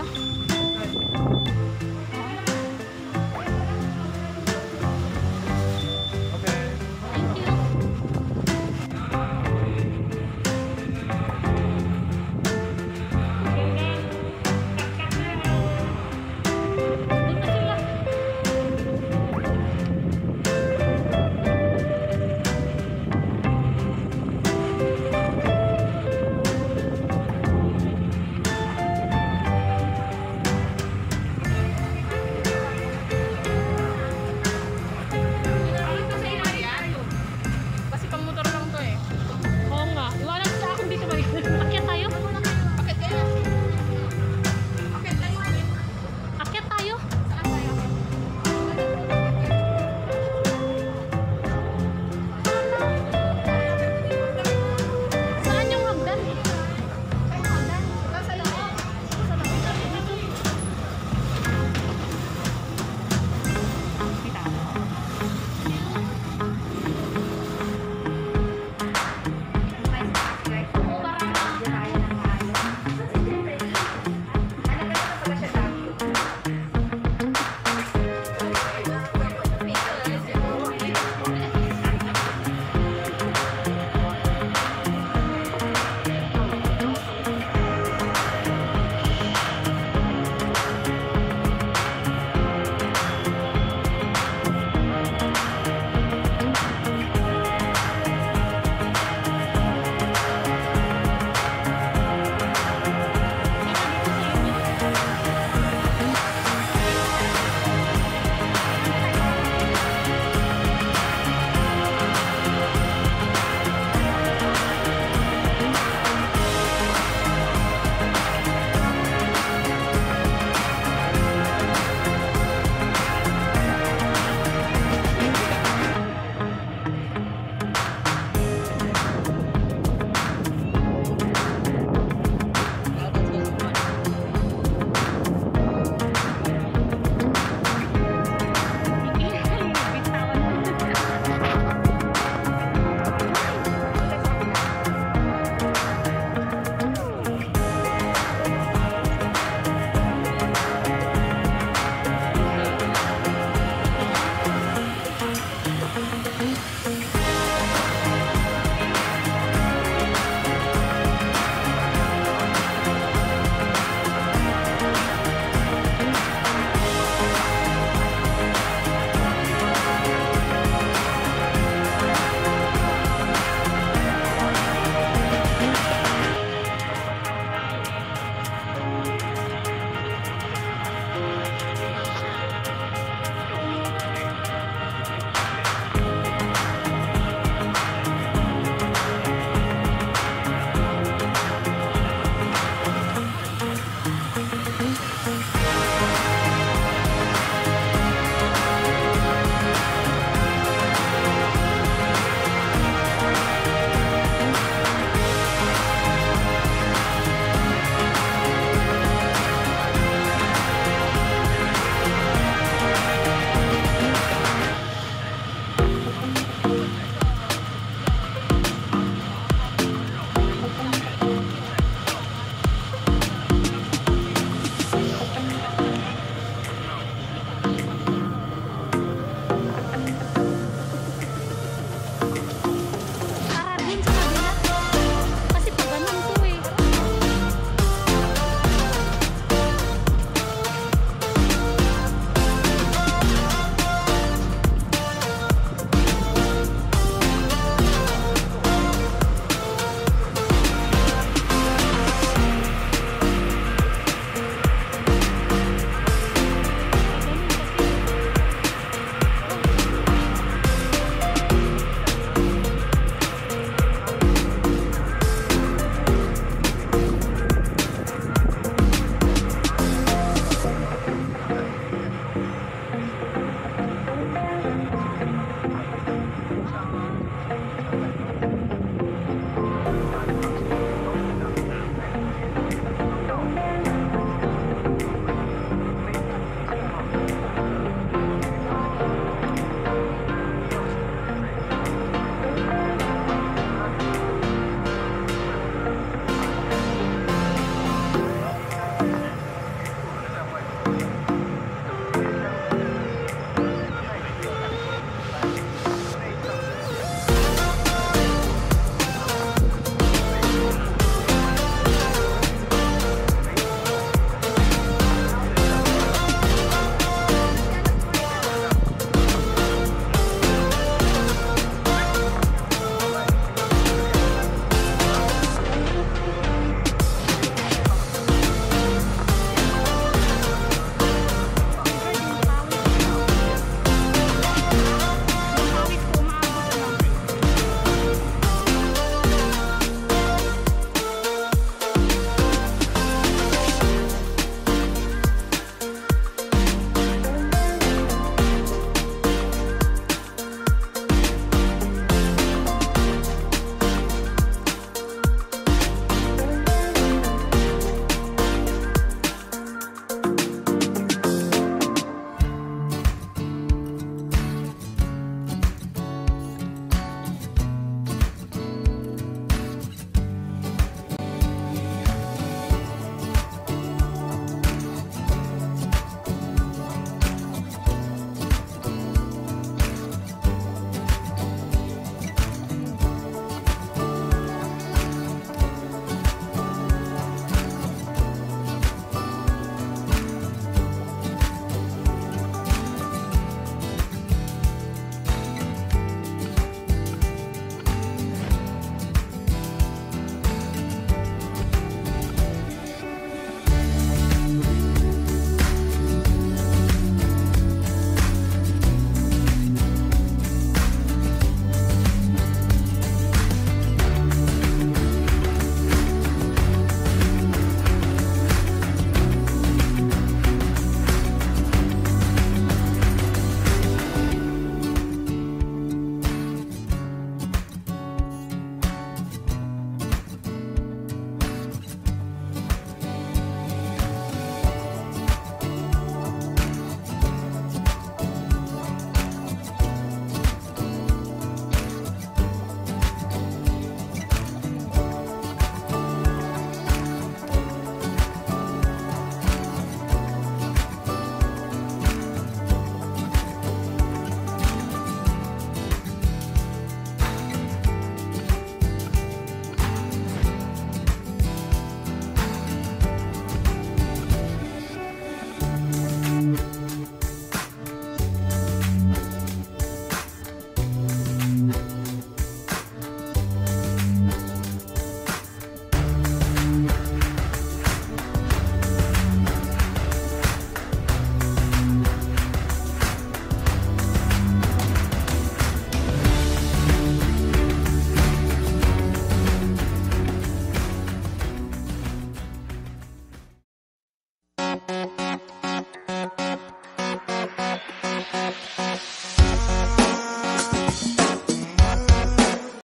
nữa.